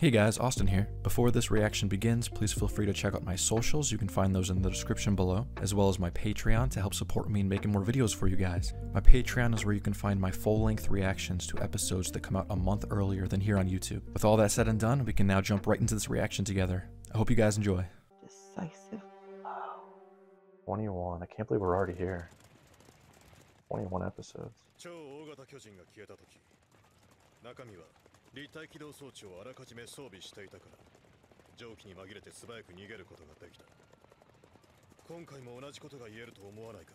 Hey guys, Austin here. Before this reaction begins, please feel free to check out my socials. You can find those in the description below, as well as my Patreon to help support me in making more videos for you guys. My Patreon is where you can find my full length reactions to episodes that come out a month earlier than here on YouTube. With all that said and done, we can now jump right into this reaction together. I hope you guys enjoy. Decisive. 21. I can't believe we're already here. 21 episodes. 立体起動装置をあらかじめ装備していたから蒸気に紛れて素早く逃げることができた今回も同じことが言えると思わないか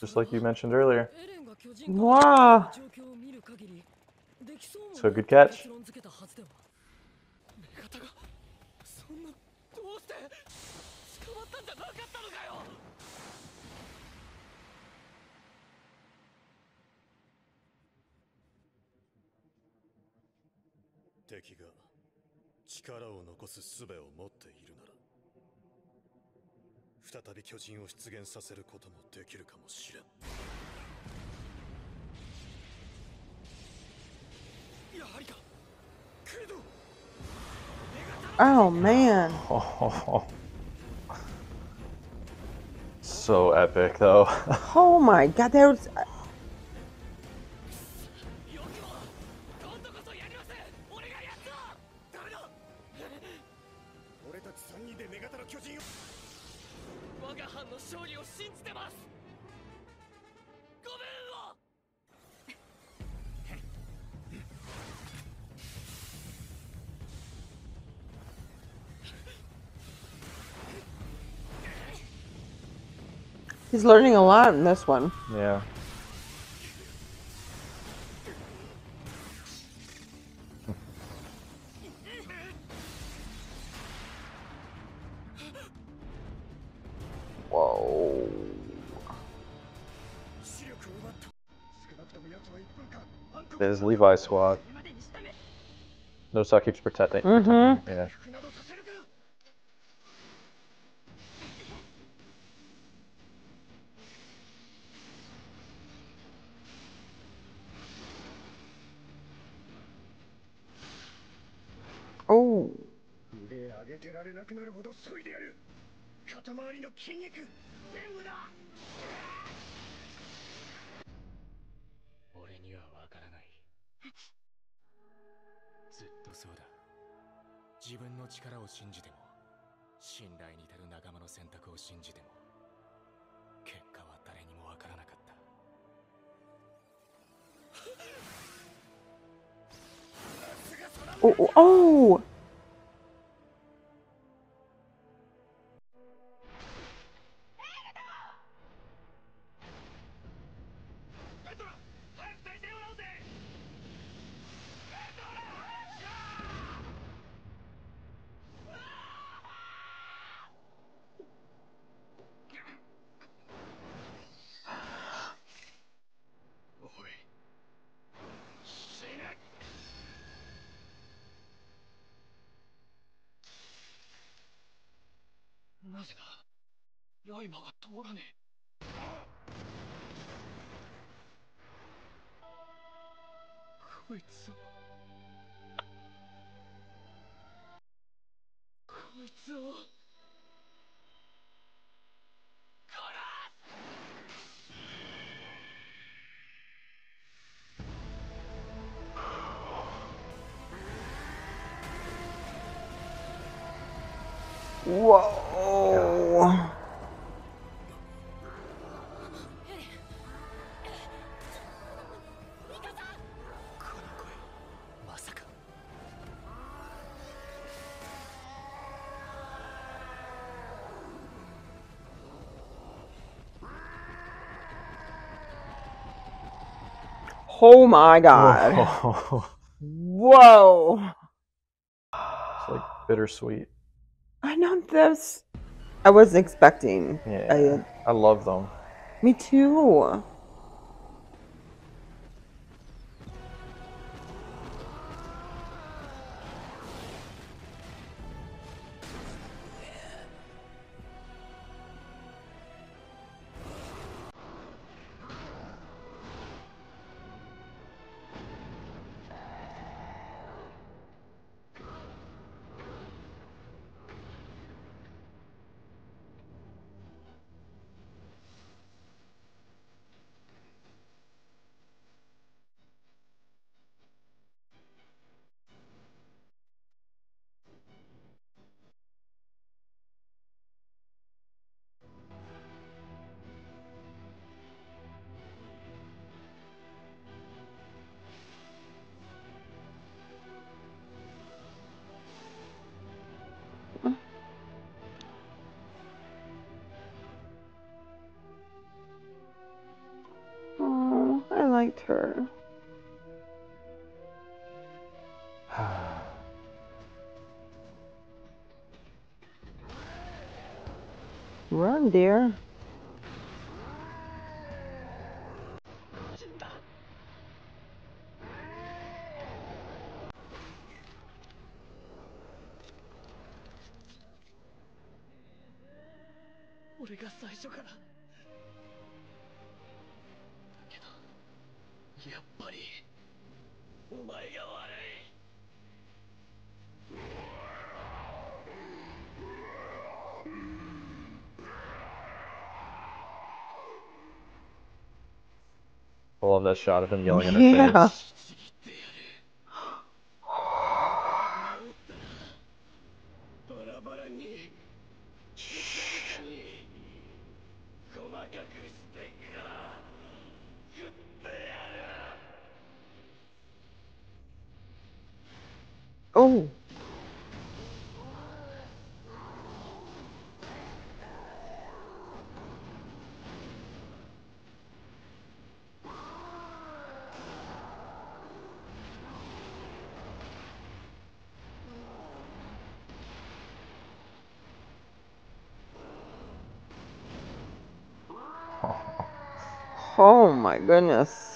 Just like you mentioned earlier. Wow. So good catch. 敵が力を残す術を持っているなら再び巨人を出現させることもできるかもしれんやはりかけど Oh man. so epic, though. Oh my god, that was. 3人で女型の巨人を我が班の勝利を信じてますごめんを He's learning a lot in this one. yeah. There's Levi squad. No Star keeps protecting. Mm-hmm. Yeah. Oh. ずっとそうだ自分の力を信じても信頼に至る仲間の選択を信じても結果は誰にもわからなかった Oh. oh, Oh. なぜだ刃が通らねえ。こいつを。こいつを。Whoa. Oh my god. Whoa. Whoa. It's like bittersweet. I know this. I wasn't expecting. Yeah. I uh, love them. Me too. Her. Run, dear. 俺やっぱりお前が悪い I love that shot of him yelling in her Yeah. face. Oh my goodness.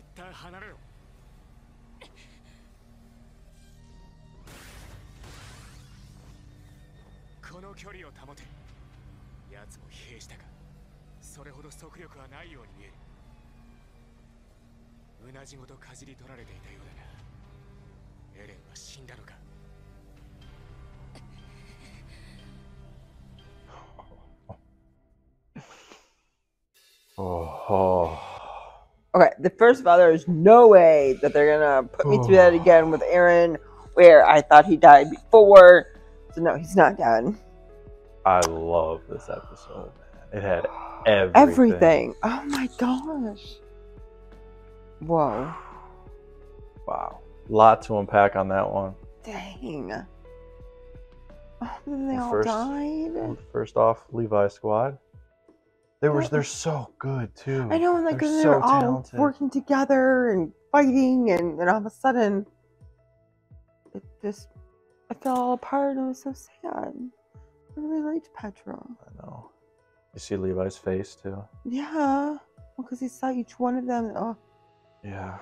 一旦離れろ。この距離を保て。奴も疲弊したか。それほど速力はないように見える。うなじごとかじり取られていたようだが。エレンは死んだのか。Okay, the first of all, there's no way that they're gonna put me through that again with Eren, where I thought he died before. So no, he's not dead. I love this episode. It had everything. Everything. Oh my gosh. Whoa. Wow. lot to unpack on that one. Dang. Oh, they The all first- died. First off, Levi Squad. They were they're so good too. I know, and like They're they're, all talented. working together and fighting, and then all of a sudden, it just it fell all apart, and it was so sad. I really liked Petra. I know. You see Levi's face too. Yeah, because he saw each one of them. Oh, Yeah.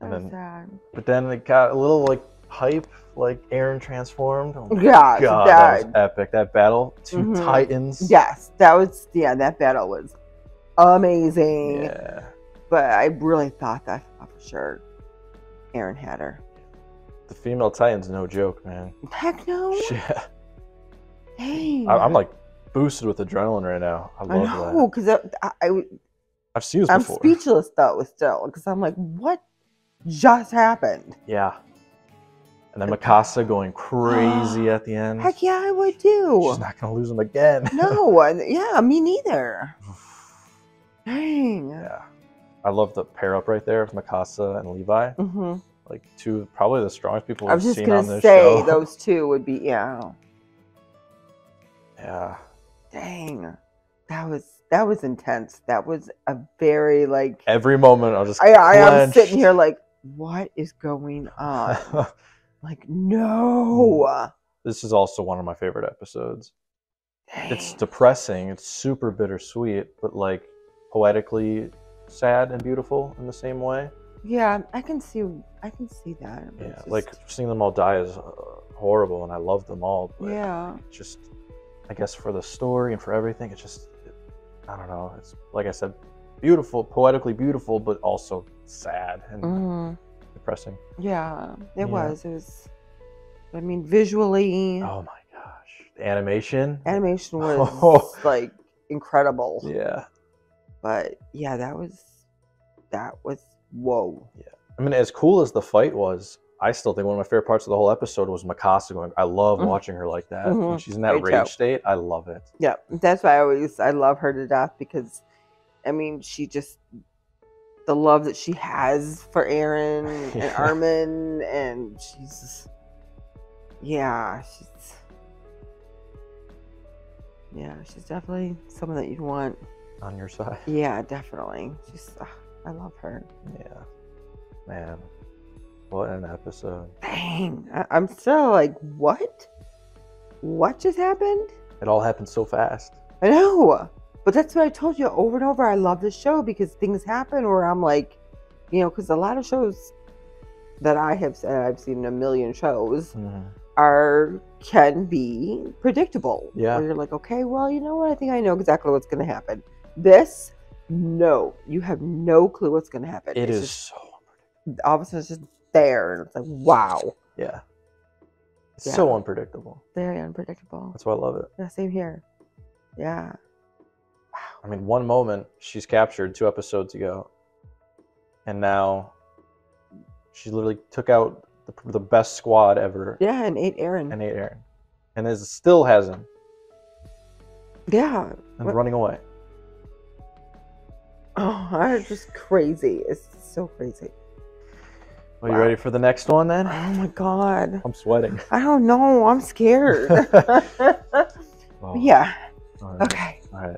that And was then- sad. But then it got a little like hype, like Eren transformed. Oh my Yeah, God, so that was epic. That battle, 2 Mhm. titans. yes, that was yeah, that battle was amazing. Yeah. But I really thought that for sure, Eren had her. The female titans, no joke, man. Heck no, Yeah. dang. I- I'm like boosted with adrenaline right now. I I love know, that. because I, I, I've seen this I'm before. speechless though, still, because I'm like, what just happened? Yeah. And then Mikasa going crazy at the end. Heck yeah, I would too. She's not gonna lose him again. no, yeah, me neither. Dang. yeah. I love the pair up right there of Mikasa and Levi. hmm Like two probably the strongest people I we've was just seen on gonna this say show. those two would be yeah. Yeah. Dang, that was that was intense. That was a very like Every moment I'll just I I am sitting here like, what is going on? Like no. this is also one of my favorite episodes. It's depressing, it's super bittersweet, but like poetically sad and beautiful in the same way. Yeah, I can see. I can see that. Yeah, it's like seeing them all die is uh, horrible, and I love them all. But yeah, just, I guess for the story and for everything, it's just, I don't know. It's like I said, beautiful, poetically beautiful, but also sad and hmm depressing. yeah, it Yeah. was. It was. I mean, visually, Oh my gosh, the animation. animation was Oh. like incredible. Yeah, But yeah, that was that was whoa. Yeah. I mean, as cool as the fight was, I still think one of my favorite parts of the whole episode was Mikasa going. I love Mhm. watching her like that when Mhm. she's in that rage state. I love it. Yeah, that's why I always I love her to death because, I mean, she just the love that she has for Eren and Armin, and she's yeah, she's yeah, she's definitely someone that you'd want. On your side. Yeah, definitely. She's I love her. Yeah, man, what an episode! Dang, I, I'm still like, what? What just happened? It all happened so fast. I know, but that's what I told you over and over. I love this show because things happen where I'm like, you know, because a lot of shows that I have said I've seen a million shows mm-hmm. are can be predictable. Yeah. where you're like, okay, well, you know what? I think I know exactly what's going to happen. This, no, you have no clue what's going to happen. It It's is just- so all of a sudden it's just there, and it's like, wow, yeah. It's Yeah. so unpredictable. very unpredictable. That's why I love it. Yeah, same here. Yeah. I mean, one moment she's captured two episodes ago, and now she literally took out the, the best squad ever Yeah, and ate Eren. and ate Eren, and is still has him yeah. and What- running away. Oh, I'm just crazy. It's so crazy. Are you Wow. ready for the next one then? Oh my god. I'm sweating. I don't know. I'm scared. Oh, yeah. all right. Okay. All right.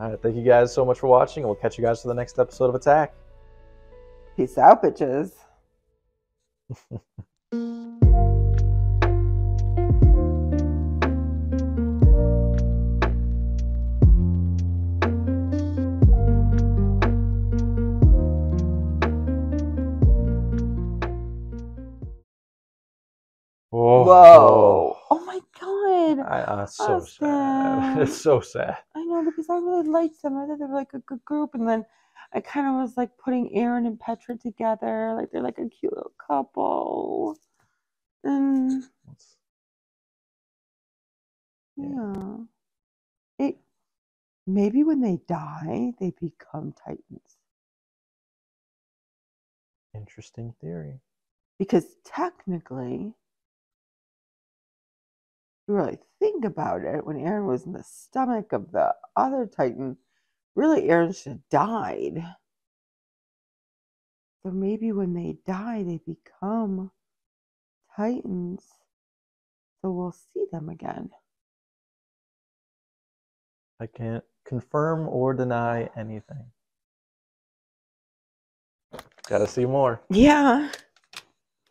All right. Thank you guys so much for watching. and We'll catch you guys for the next episode of Attack. Peace out, bitches. Whoa. Whoa. Oh my god. I, uh, it's so sad. It's so sad. I know because I really liked them. I thought they were like a good group, and then I kind of was like putting Eren and Petra together, like they're like a cute little couple. And Yeah. yeah, it maybe when they die, they become titans. Interesting theory. Because technically, really think about it, when Eren was in the stomach of the other Titan, really Eren should have died. So maybe when they die, they become Titans. So we'll see them again. I can't confirm or deny anything. Gotta see more. Yeah.